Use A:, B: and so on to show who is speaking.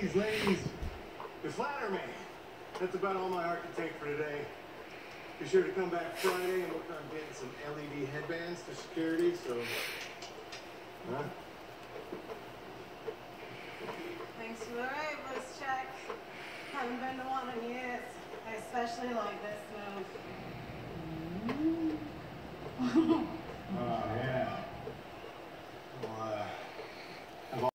A: ladies, ladies, you flatter me. That's about all my heart can take for today. Be sure to come back Friday and work on getting some LED headbands for security, so... Huh?
B: Thanks for the right check. Haven't been to one in years. I especially like this move.